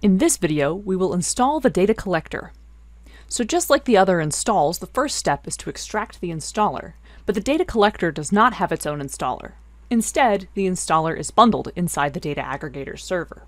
In this video, we will install the data collector. So just like the other installs, the first step is to extract the installer, but the data collector does not have its own installer. Instead, the installer is bundled inside the data aggregator server.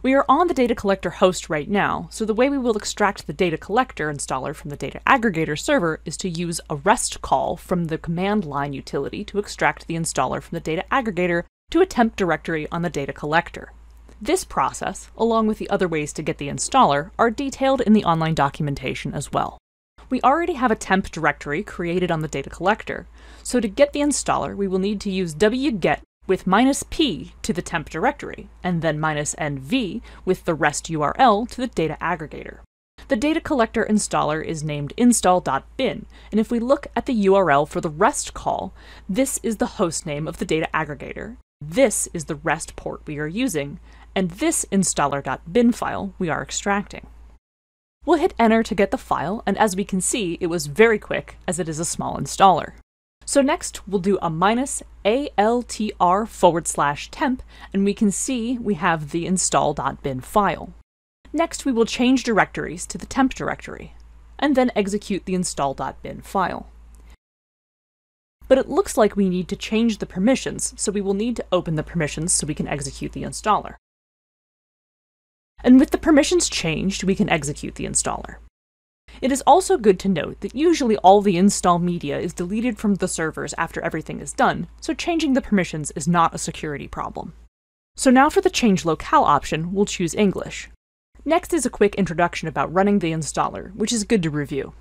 We are on the data collector host right now, so the way we will extract the data collector installer from the data aggregator server is to use a REST call from the command line utility to extract the installer from the data aggregator to a temp directory on the data collector. This process, along with the other ways to get the installer, are detailed in the online documentation as well. We already have a temp directory created on the data collector, so to get the installer we will need to use wget with minus p to the temp directory, and then minus nv with the rest URL to the data aggregator. The data collector installer is named install.bin, and if we look at the URL for the REST call, this is the hostname of the data aggregator. This is the REST port we are using, and this installer.bin file we are extracting. We'll hit enter to get the file, and as we can see, it was very quick as it is a small installer. So next, we'll do a minus altr forward slash temp, and we can see we have the install.bin file. Next, we will change directories to the temp directory, and then execute the install.bin file. But it looks like we need to change the permissions, so we will need to open the permissions so we can execute the installer. And with the permissions changed, we can execute the installer. It is also good to note that usually all the install media is deleted from the servers after everything is done, so changing the permissions is not a security problem. So now for the change locale option, we'll choose English. Next is a quick introduction about running the installer, which is good to review.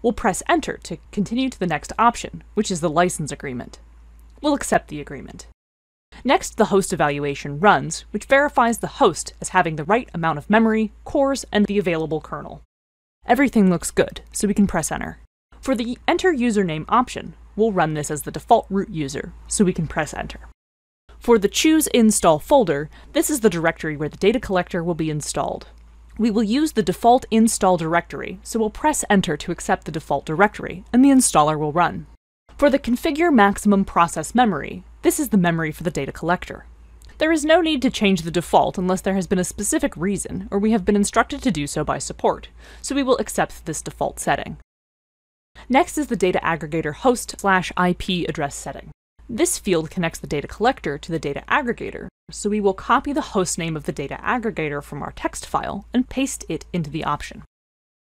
We'll press enter to continue to the next option, which is the license agreement. We'll accept the agreement. Next, the host evaluation runs, which verifies the host as having the right amount of memory, cores, and the available kernel. Everything looks good, so we can press enter. For the enter username option, we'll run this as the default root user, so we can press enter. For the choose install folder, this is the directory where the data collector will be installed. We will use the default install directory, so we'll press enter to accept the default directory, and the installer will run. For the configure maximum process memory, this is the memory for the data collector. There is no need to change the default unless there has been a specific reason, or we have been instructed to do so by support, so we will accept this default setting. Next is the data aggregator host slash IP address setting. This field connects the data collector to the data aggregator, so we will copy the hostname of the data aggregator from our text file and paste it into the option.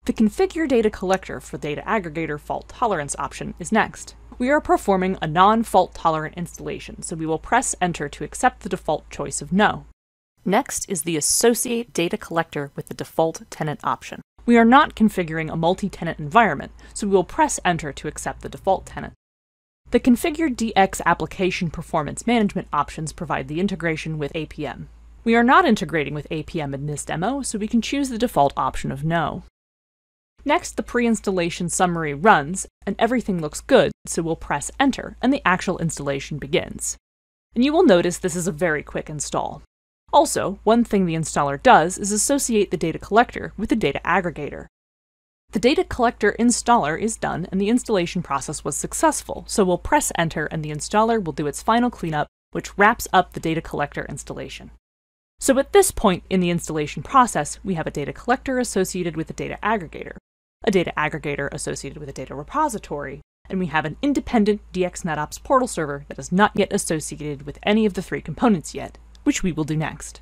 The configure data collector for data aggregator fault tolerance option is next. We are performing a non-fault tolerant installation, so we will press enter to accept the default choice of no. Next is the associate data collector with the default tenant option. We are not configuring a multi-tenant environment, so we will press enter to accept the default tenant. The Configure DX application performance management options provide the integration with APM. We are not integrating with APM in this demo, so we can choose the default option of no. Next, the pre-installation summary runs, and everything looks good, so we'll press enter, and the actual installation begins. And you will notice this is a very quick install. Also, one thing the installer does is associate the data collector with the data aggregator. The data collector installer is done and the installation process was successful, so we'll press enter and the installer will do its final cleanup, which wraps up the data collector installation. So at this point in the installation process, we have a data collector associated with a data aggregator, a data aggregator associated with a data repository, and we have an independent DXNetOps portal server that is not yet associated with any of the three components yet, which we will do next.